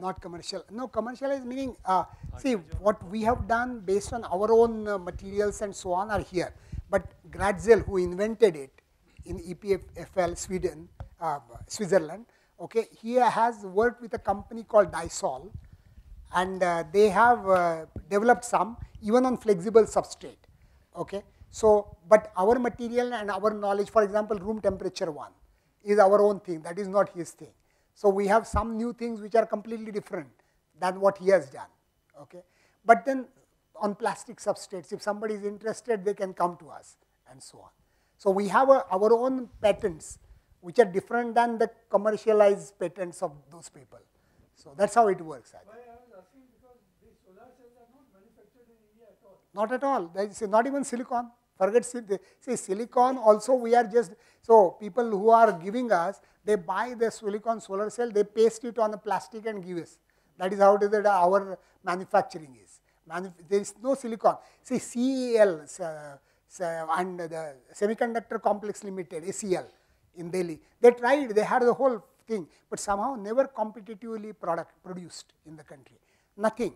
Not commercial. No, commercialized meaning, uh, see, what we have done based on our own uh, materials and so on are here. But Gratzel, who invented it in EPFL Sweden, uh, Switzerland, okay, he has worked with a company called Dyesol, and uh, they have uh, developed some even on flexible substrate. Okay, so but our material and our knowledge, for example, room temperature one is our own thing. That is not his thing. So we have some new things which are completely different than what he has done. Okay, but then on plastic substrates, if somebody is interested, they can come to us and so on. So we have a, our own patents which are different than the commercialized patents of those people. So that's how it works. Why I was asking because these solar cells are not manufactured in India at all. Not at all. There is not even silicon. Forget see silicon. Also, we are just so people who are giving us, they buy the silicon solar cell, they paste it on the plastic and give us. That is how that our manufacturing is. Manuf there is no silicon. See CEL uh, and the Semiconductor Complex Limited, ACL in Delhi. They tried. They had the whole thing, but somehow never competitively product produced in the country. Nothing.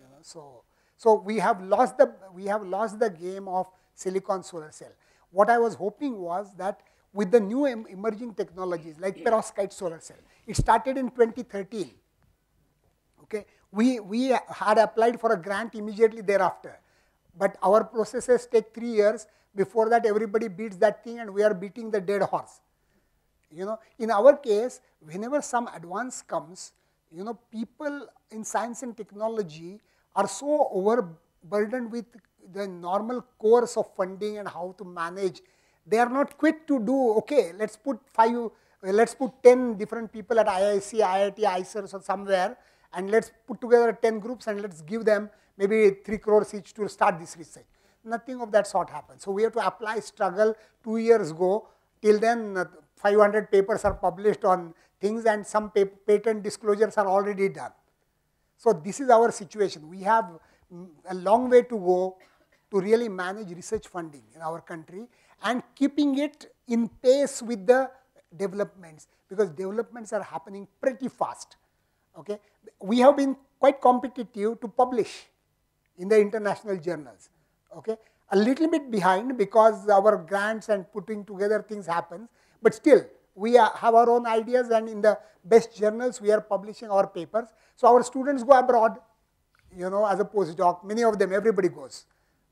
You know, so, so we have lost the we have lost the game of silicon solar cell. What I was hoping was that with the new em emerging technologies like mm. perovskite solar cell, it started in 2013. Okay, we we had applied for a grant immediately thereafter, but our processes take three years. Before that, everybody beats that thing, and we are beating the dead horse. You know, in our case, whenever some advance comes, you know, people in science and technology are so overburdened with the normal course of funding and how to manage. They are not quick to do, okay, let's put five, uh, let's put 10 different people at IIC, IIT, IISER or somewhere, and let's put together 10 groups and let's give them maybe 3 crores each to start this research. Nothing of that sort happens. So we have to apply, struggle, two years go, till then uh, 500 papers are published on things and some patent disclosures are already done. So this is our situation. We have mm, a long way to go to really manage research funding in our country and keeping it in pace with the developments because developments are happening pretty fast. Okay? We have been quite competitive to publish in the international journals. Okay? A little bit behind because our grants and putting together things happens, but still, we are, have our own ideas and in the best journals, we are publishing our papers. So our students go abroad, you know, as a postdoc. Many of them, everybody goes.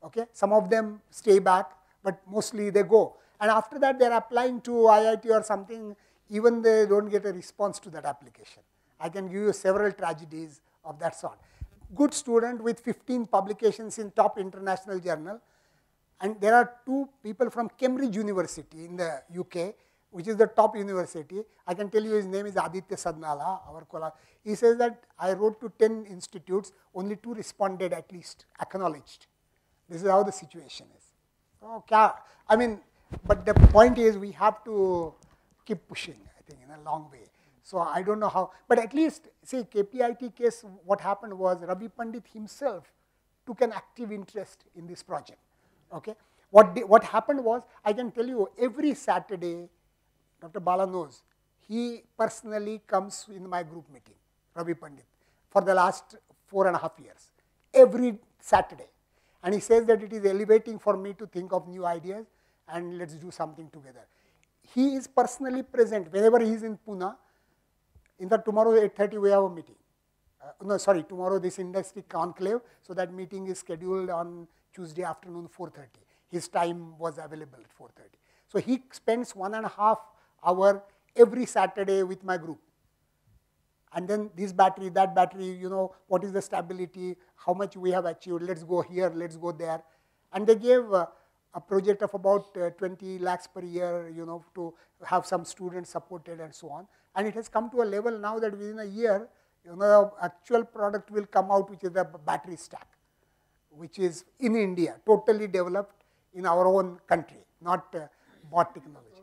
Okay? Some of them stay back, but mostly they go. And after that, they're applying to IIT or something, even they don't get a response to that application. I can give you several tragedies of that sort. Good student with 15 publications in top international journal. And there are two people from Cambridge University in the UK which is the top university. I can tell you his name is Aditya Sadhanala, our collab. He says that I wrote to 10 institutes, only two responded at least, acknowledged. This is how the situation is. Oh, okay. I mean, but the point is we have to keep pushing, I think, in a long way. So I don't know how, but at least, say, KPIT case, what happened was Ravi Pandit himself took an active interest in this project. Okay. What, what happened was, I can tell you, every Saturday, Dr. Bala knows, he personally comes in my group meeting, Ravi Pandit, for the last four and a half years, every Saturday. And he says that it is elevating for me to think of new ideas and let's do something together. He is personally present whenever he is in Pune. In fact, tomorrow at 8.30 we have a meeting. Uh, no, sorry, tomorrow this industry conclave, so that meeting is scheduled on Tuesday afternoon 4.30. His time was available at 4.30. So he spends one and a half hour every Saturday with my group. And then this battery, that battery, you know, what is the stability, how much we have achieved, let's go here, let's go there. And they gave uh, a project of about uh, 20 lakhs per year, you know, to have some students supported and so on. And it has come to a level now that within a year, you know, actual product will come out, which is the battery stack, which is in India, totally developed in our own country, not uh, bought technology.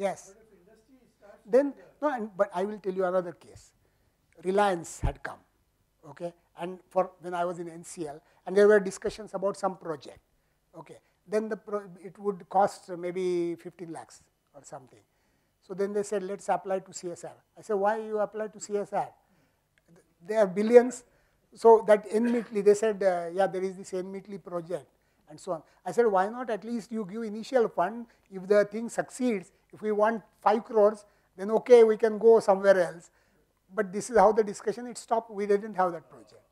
Yes. Then, no, and, but I will tell you another case. Reliance had come, okay, and for when I was in NCL, and there were discussions about some project, okay, then the pro- it would cost maybe 15 lakhs or something. So then they said, let's apply to CSR. I said, why you apply to CSR? They are billions. So that NMITLI, they said, uh, yeah, there is this NMITLI project and so on. I said, why not at least you give initial fund, if the thing succeeds, if we want 5 crores, then okay, we can go somewhere else. But this is how the discussion, it stopped, we didn't have that project.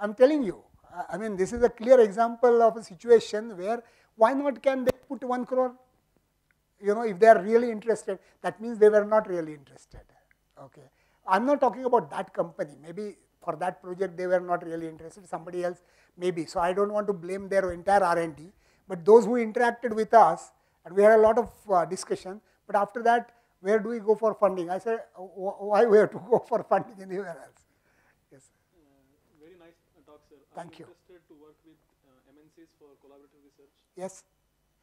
I'm telling you, I- mean, this is a clear example of a situation where why not can they put one crore? You know, if they are really interested, that means they were not really interested. Okay. I'm not talking about that company. Maybe for that project they were not really interested. Somebody else maybe. So I don't want to blame their entire R&D. But those who interacted with us, and we had a lot of uh, discussion. But after that, where do we go for funding? I said, why we have to go for funding anywhere else? Yes. Uh, Very nice uh, talk, sir. Thank I'm you. interested to work with uh, MNCs for collaborative research. Yes.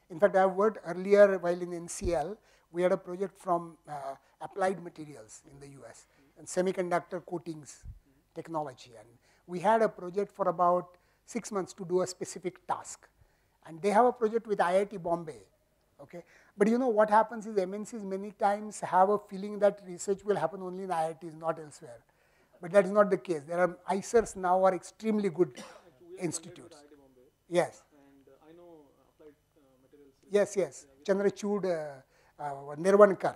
In fact, I have worked earlier while in NCL. We had a project from uh, Applied Materials in the US and semiconductor coatings technology. And we had a project for about six months to do a specific task. And they have a project with IIT Bombay. Okay. But you know what happens is MNCs many times have a feeling that research will happen only in IITs, not elsewhere. But that is not the case. There are IISERs now are extremely good institutes. Yes. And uh, I know uh, applied uh, materials. Yes, yes. Chandrachud uh, uh, Nirvankar.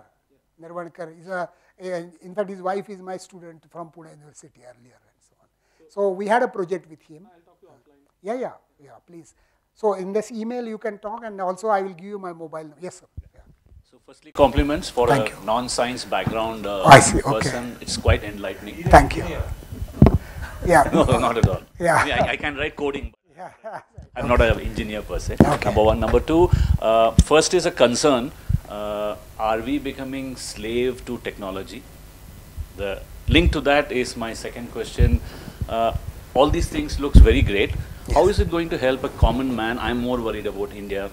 Nirvankar is a, a- in fact, his wife is my student from Pune University earlier and so on. So we had a project with him. I'll talk to you offline. Yeah, yeah, yeah, please. So in this email you can talk and also I will give you my mobile number. Yes, sir. Yeah. So firstly, compliments for Thank a non-science background uh, I see, okay. person. It's quite enlightening. Thank you. Yeah. No, not at all. Yeah. I, I, I can write coding. but yeah. I'm not an engineer per se. Okay. Number one. Number two, uh, first is a concern. Uh, are we becoming slave to technology? The link to that is my second question. Uh, all these things looks very great. How is it going to help a common man? I'm more worried about India.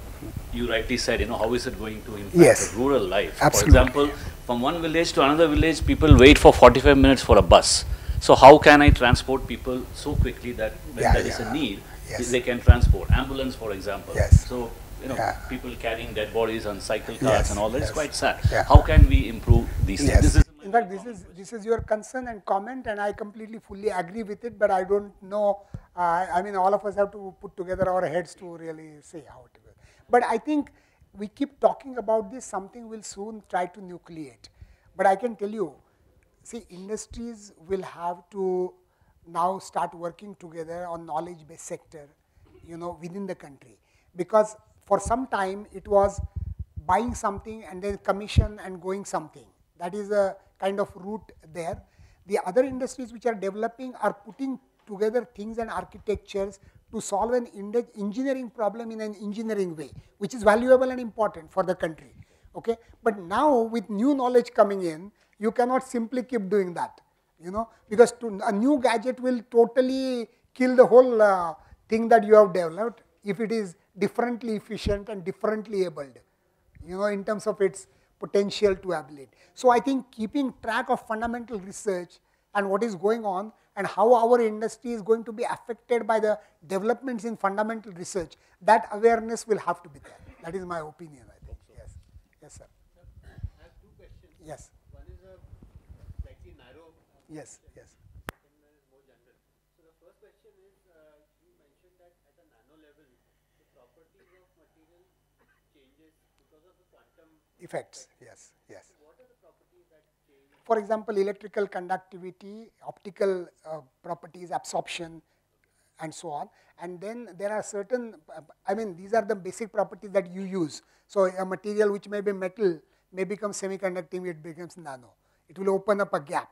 You rightly said, you know, how is it going to impact Yes. the rural life? Absolutely. For example, from one village to another village, people wait for 45 minutes for a bus. So how can I transport people so quickly that when Yeah, there is yeah. a need, Yes. they can transport? Ambulance, for example. Yes. So, you know, Yeah. people carrying dead bodies on cycle cars Yes, and all that is yes. quite sad. Yeah. How can we improve these things? Yes. This is fact, this is this is your concern and comment, and I completely fully agree with it. But I don't know. Uh, I mean, all of us have to put together our heads to really say how it will. But I think we keep talking about this. Something will soon try to nucleate. But I can tell you, see, industries will have to now start working together on knowledge-based sector, you know, within the country, because for some time it was buying something and then commission and going something. That is a kind of route there. The other industries which are developing are putting together things and architectures to solve an engineering problem in an engineering way, which is valuable and important for the country. Okay, but now with new knowledge coming in, you cannot simply keep doing that. You know, because to, a new gadget will totally kill the whole uh, thing that you have developed if it is differently efficient and differently abled you know, in terms of its potential to ability. So I think keeping track of fundamental research and what is going on and how our industry is going to be affected by the developments in fundamental research, that awareness will have to be there. That is my opinion, I think. Yes. Yes, sir. I have two questions. Yes. One is a slightly narrow, Yes. Yes. second one is more general. So the first question is, uh, you mentioned that at a nano level, the properties of material changes because of the quantum. Effects. Yes. Yes. For example, electrical conductivity, optical uh, properties, absorption, and so on. And then there are certain, uh, I mean, these are the basic properties that you use. So a material which may be metal may become semiconducting, it becomes nano. It will open up a gap.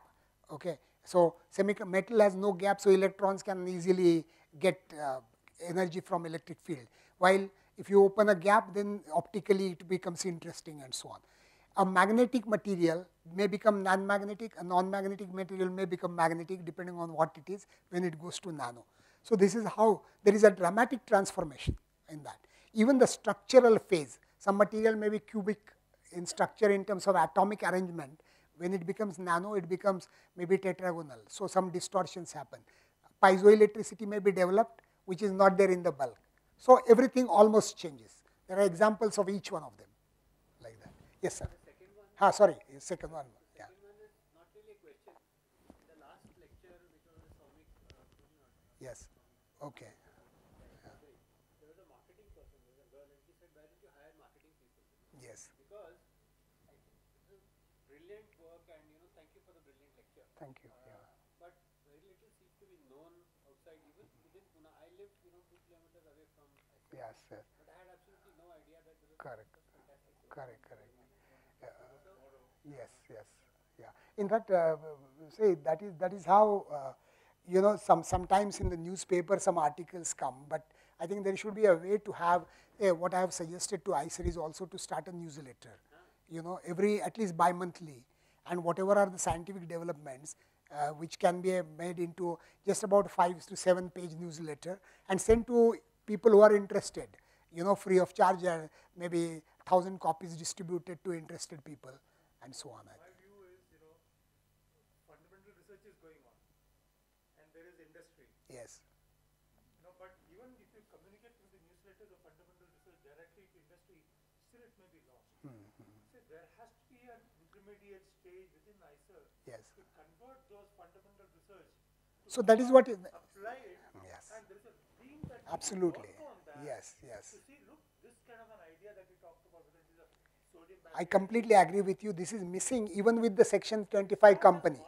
Okay. So metal has no gap, so electrons can easily get uh, energy from electric field. While if you open a gap, then optically it becomes interesting and so on. A magnetic material may become non-magnetic, a non-magnetic material may become magnetic depending on what it is when it goes to nano. So this is how there is a dramatic transformation in that. Even the structural phase, some material may be cubic in structure in terms of atomic arrangement. When it becomes nano, it becomes maybe tetragonal. So some distortions happen. Piezoelectricity may be developed which is not there in the bulk. So everything almost changes. There are examples of each one of them, like that. Yes, sir. Ah, sorry, second one. Yeah. Second one is not really a question. In the last lecture, which was a Somak uh, Yes. Okay. there was a marketing person, there was a girl, and she said, why don't you hire marketing people? Yes. Because this is brilliant work and, you know, thank you for the brilliant lecture. Thank you. Uh, Yeah. But very little seems to be known outside, even within Pune. I live, you know, two kilometers away IISER, Yes, but I had absolutely no idea that was Correct. Correct, correct. Uh, yes, yes, yeah. In fact, uh, say that is that is how uh, you know some sometimes in the newspaper some articles come, but I think there should be a way to have eh, what I have suggested to IISER is also to start a newsletter. You know, every at least bi-monthly, and whatever are the scientific developments. Uh, which can be made into just about five to seven page newsletter and sent to people who are interested you know, free of charge, and maybe thousand copies distributed to interested people, and so on. My view is, you know, fundamental research is going on, and there is industry. Yes, You know, but even if you communicate with the newsletter the fundamental research directly to industry, still it may be lost. Hmm, hmm. So there has to be an intermediate stage within IISER yes. to convert those fundamental research to So that is what is, apply it, yes, and there is a team that needs to absolutely. Yes, yes. see, look, this kind of an idea that we talked about, whether it is a sodium I completely agree with you. This is missing even with the Section 25 company.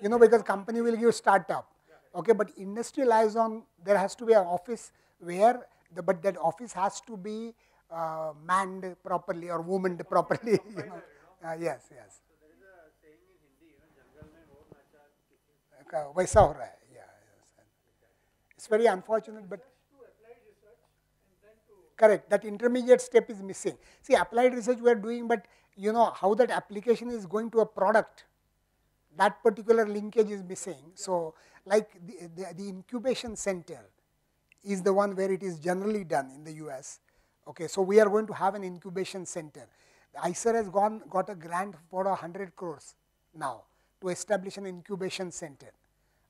You know, because company will give startup. Okay, but industry lies on there has to be an office where the but that office has to be uh, manned properly or womaned properly. You know. Uh, yes, yes. So there is a saying in Hindi, you know, correct. That intermediate step is missing. See applied research we are doing but you know how that application is going to a product that particular linkage is missing. So like the, the, the incubation center is the one where it is generally done in the us okay so we are going to have an incubation center. IISER has gone got a grant for 100 crores now to establish an incubation center.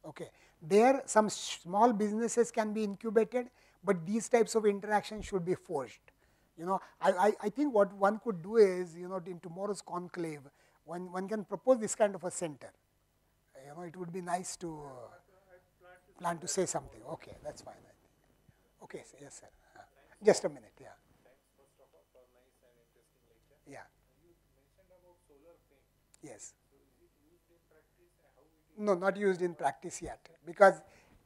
Okay. There some small businesses can be incubated, but these types of interaction should be forged. You know, I, I, I think what one could do is, you know, in tomorrow's conclave, one, one can propose this kind of a center. You know, it would be nice to uh, plan to say something. Okay, that's fine. Okay, so yes, sir. Uh, just a minute, yeah. Yeah. Yes. No, not used in practice yet. Because,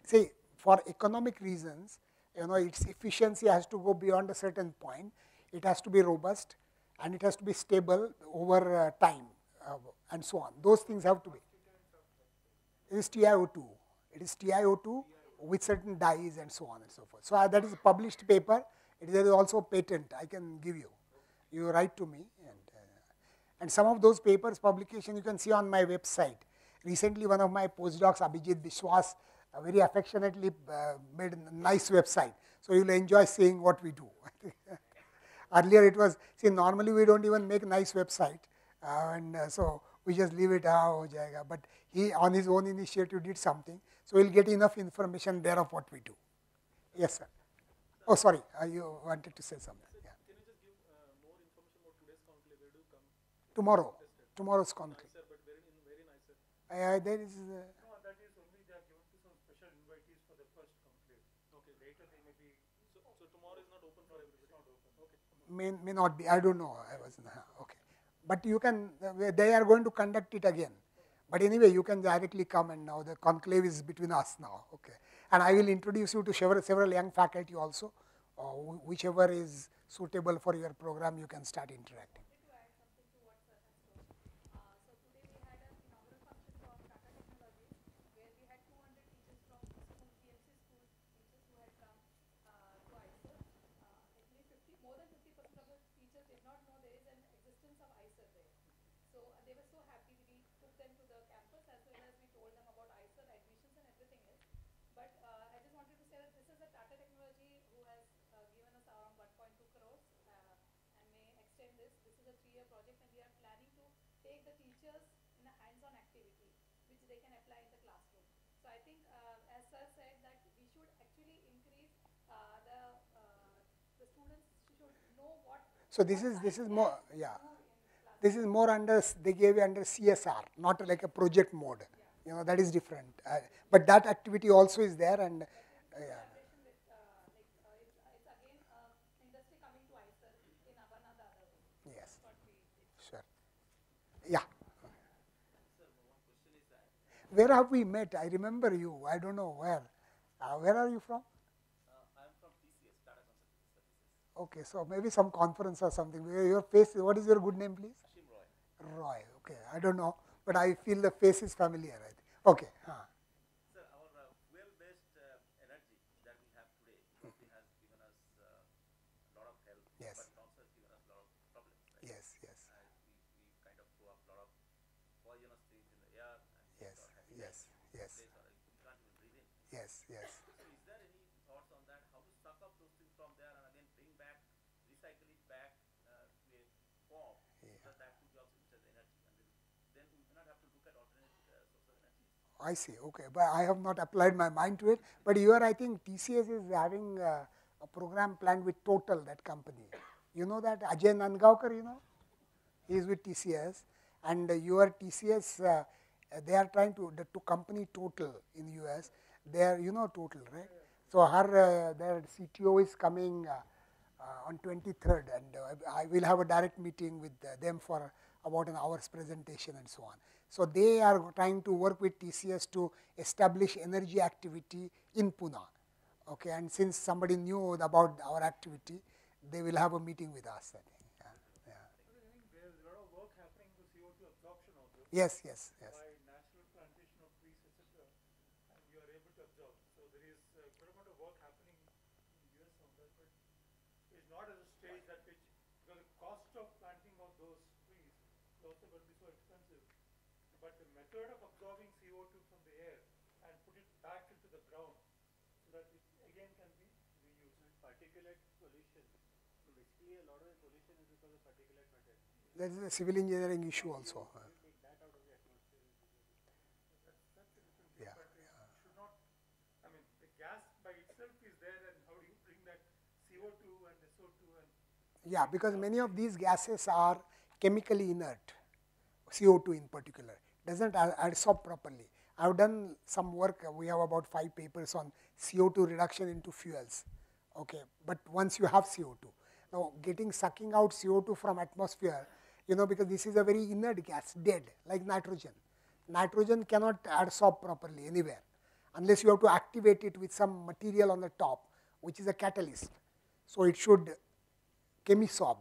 see, for economic reasons, you know, its efficiency has to go beyond a certain point. It has to be robust and it has to be stable over uh, time uh, and so on. Those things have to be. It is TiO2. It is TiO2 with certain dyes and so on and so forth. So uh, that is a published paper. It is also a patent. I can give you. You write to me and uh, and some of those papers publication you can see on my website. Recently, one of my postdocs, Abhijit Biswas, uh, very affectionately uh, made a nice website. So you'll enjoy seeing what we do. Earlier it was, see, normally we don't even make nice website. Uh, and uh, so we just leave it, ah, ho jayega. But he, on his own initiative, did something. So we'll get enough information there of what we do. Yes, sir. Oh, sorry, you wanted to say something. Yeah. Can you just give uh, more information about today's conclave? Where do you come? Tomorrow, tomorrow's conclave. Sir, but very, very nice. Uh, there is, uh, No, that is only they are given to some special invitees for the first conclave. Okay. Later they may be. So, so tomorrow is not open for everybody? Not open. Okay. May, may not be, I don't know, I was, okay. But you can, uh, they are going to conduct it again. But anyway, you can directly come and now the conclave is between us now, okay. And I will introduce you to several, several young faculty also, uh, whichever is suitable for your program, you can start interacting. But uh, I just wanted to say that this is a Tata Technology who has uh, given us around 1.2 crores uh, and may extend this. This is a three-year project and we are planning to take the teachers in a hands-on activity which they can apply in the classroom. So I think uh, as sir said that we should actually increase uh, the, uh, the students should know what... So this is, this is more, yeah. This is more under, they gave you under CSR, not like a project mode. Yeah. You know that is different. Uh, but that activity also is there and uh, yeah. collaboration with, like, it's, it's again, industry coming to IISER in one or the other way. Yes. What we did. Sure. Yeah. Where have we met? I remember you. I don't know where. Uh, where are you from? I'm from TCS, Tata Consultancy Services. Okay, so maybe some conference or something. Your face. What is your good name, please? Ashim Roy. Roy. Okay, I don't know, but I feel the face is familiar. I think. Okay. Sir, our uh, fuel-based uh, energy that we have today obviously has given us uh, a lot of help, Yes. but it also has given us a lot of problems. Right? Yes. Yes. Uh, we, we kind of throw up a lot of poisonous things in the air and Yes. or have Yes. Yes. place or you can't even breathe in. Yes. Yes. So is there any thoughts on that? How to suck up those things from there and again bring back, recycle it back uh, to a form so that that could be also used as energy and then, then we may not have to look at alternate uh, source of energy. I see. Okay, but I have not applied my mind to it. But you are, I think, TCS is having uh, a program planned with Total, that company. You know that Ajay Nandgaonkar, you know, he is with TCS, and uh, your TCS, uh, they are trying to the to company Total in US. They are, you know, Total, right? So her uh, their CTO is coming uh, uh, on 23rd, and uh, I will have a direct meeting with them for about an hour's presentation and so on. So they are trying to work with TCS to establish energy activity in Pune. Okay, and since somebody knew about our activity, they will have a meeting with us. I think. Yeah, yeah. But I think there's a lot of work happening to CO2 absorption also Yes, yes, yes. by natural plantation of trees, etc. And you are able to absorb. So there is a good amount of work happening in US on that, but it's not at a stage at which, because the cost of planting of those trees is also going to be so expensive. But the method of absorbing CO2 from the air and put it back into the ground so that it again can be reused. Particulate pollution. So basically, a lot of the pollution is because of particulate matter. That is a civil engineering issue also. uh, Take that out of the atmosphere. That's, that's a different thing, Yeah, should not, I mean, the gas by itself is there and how do you bring that CO2 and SO2 and Yeah, because many of these gases are chemically inert, CO2 in particular, doesn't adsorb properly. I have done some work, uh, we have about five papers on CO2 reduction into fuels. Okay, but once you have CO2, now getting sucking out CO2 from atmosphere, you know, because this is a very inert gas, dead, like nitrogen. Nitrogen cannot adsorb properly anywhere unless you have to activate it with some material on the top, which is a catalyst. So it should chemisorb,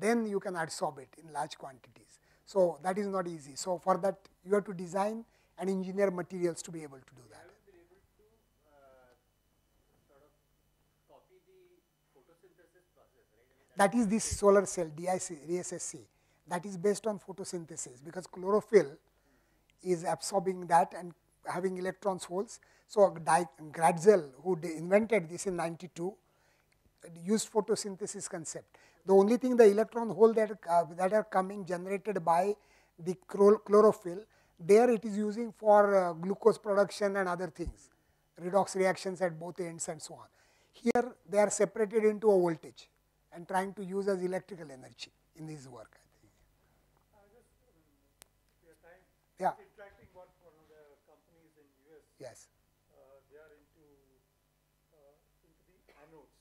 then you can adsorb it in large quantities. So that is not easy. So for that, you have to design and engineer materials to be able to do that. Have you been able to uh, sort of copy the photosynthesis process, right? I mean, That is this solar cell, DIC, DSSC. That is based on photosynthesis because chlorophyll is absorbing that and having electrons holes. So Gratzel, who invented this in 92, used photosynthesis concept. The only thing the electron hole that, uh, that are coming generated by the chlorophyll, there it is using for uh, glucose production and other things, redox reactions at both ends and so on. Here they are separated into a voltage and trying to use as electrical energy in this work. I think. I just, I mean, we are time, Yeah. interacting one one of the companies in US, Yes, uh, they are into, uh, into the anodes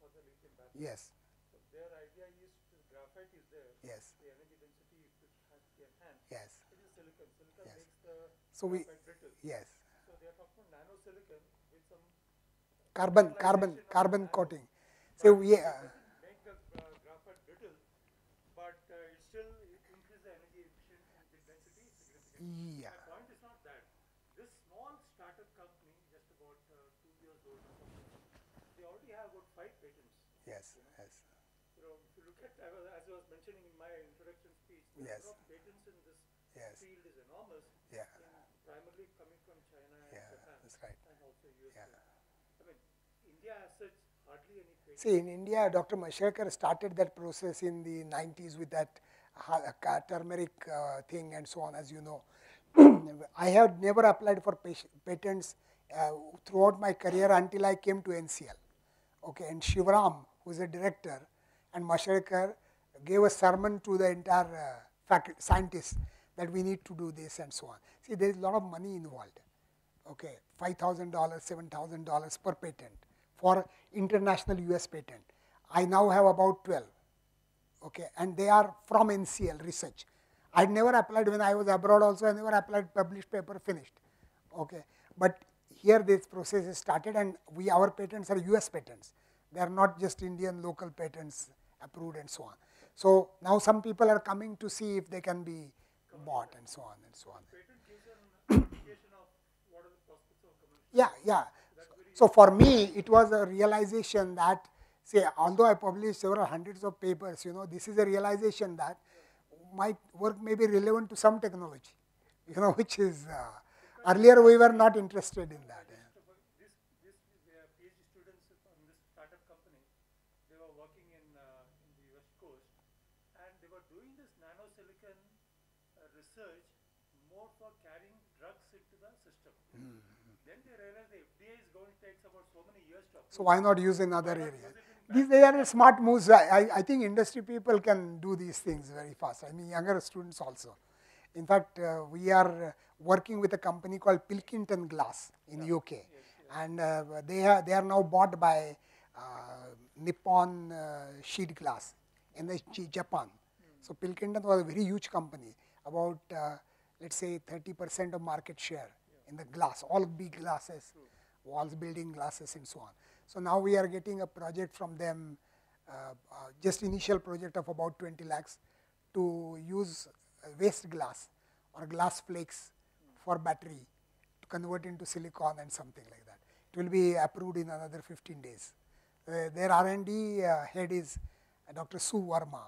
for the lithium battery. yes, So their idea is to, graphite is there, yes, the energy density is has to be enhanced. Yes. Silicon, silicon Yes. makes the So we, brittle. yes, So they are talking about nanosilicon with some carbon, carbon, carbon coating. So we, uh, make the uh, graphite brittle, but it still it increases the energy efficient and density yeah, My point is not that. This small startup company, just about uh, two years old, they already have about five patents. yes, yes, You know, if you look at, I was, as I was mentioning in my introduction speech, Yes. number of patents in this Yes. field is enormous. Yeah. primarily coming from China and Yeah, Japan, that's right. and also USA. Yeah. I mean, India has such hardly any. See, in India, Dr. Mashelkar started that process in the 90s with that ha- turmeric uh, thing and so on, as you know. I have never applied for patents uh, throughout my career until I came to NCL. Okay, and Shivram, who is a director, and Mashelkar gave a sermon to the entire uh, faculty, scientists that we need to do this and so on. See, there is a lot of money involved. Okay, $5,000, $7,000 per patent for international US patent. I now have about 12 okay, and they are from NCL research. I never applied when I was abroad also, I never applied published paper finished, okay. But here this process is started and we, our patents are US patents. They are not just Indian local patents approved and so on. So now some people are coming to see if they can be bought and so on and so on. Yeah, yeah. So for me, it was a realization that, say, although I published several hundreds of papers, you know, this is a realization that my work may be relevant to some technology, you know, which is, uh, earlier we were not interested in that. yeah. So for this, this uh, PhD students from this startup company, they were working in, uh, in the west coast and they were doing this nanosilicon uh, research more for carrying drugs into the system. Then they realized the FDA is going to take about so many years to approve. So why not use in other areas? These they are smart moves. I, I- think industry people can do these things very fast. I mean, younger students also. In fact, uh, we are uh, working with a company called Pilkington Glass in the UK, and uh, they are they are now bought by uh, Nippon uh, Sheet Glass in Japan. So Pilkington was a very huge company, about uh, let's say 30% of market share in the glass, all big glasses, walls, building glasses, and so on. So now we are getting a project from them, uh, uh, just initial project of about 20 lakhs, to use waste glass or glass flakes for battery to convert into silicon and something like that. It will be approved in another 15 days. Uh, their R&D uh, head is uh, Dr. Sue Verma,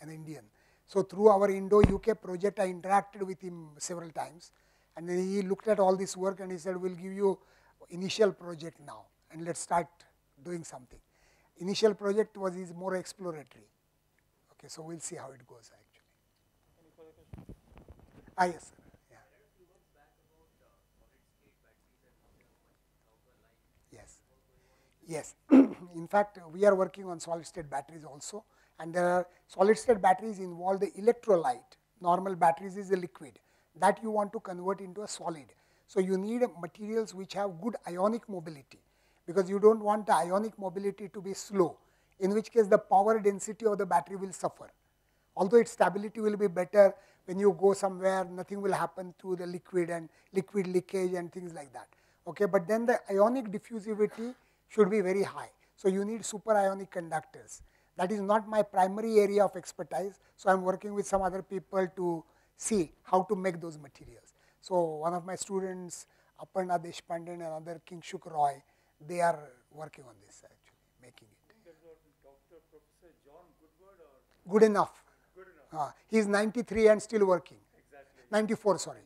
an Indian. So through our Indo-UK project, I interacted with him several times, and he looked at all this work and he said, "We'll give you initial project now, and let's start doing something." Initial project was is more exploratory. Okay, so we'll see how it goes actually. Ah, yes, sir. Yeah. Yes. Yes. In fact, we are working on solid state batteries also. And there are solid state batteries involve the electrolyte. Normal batteries is a liquid that you want to convert into a solid. So you need materials which have good ionic mobility because you don't want the ionic mobility to be slow, in which case the power density of the battery will suffer. Although its stability will be better when you go somewhere nothing will happen to the liquid and liquid leakage and things like that. Okay but then the ionic diffusivity should be very high. So you need super ionic conductors. That is not my primary area of expertise. So i'm working with some other people to see how to make those materials. So one of my students aparna deshpande and another kingshuk roy they are working on this actually making it Dr. Professor John Goodward or good enough good enough? uh, he is 93 and still working Exactly. 94 sorry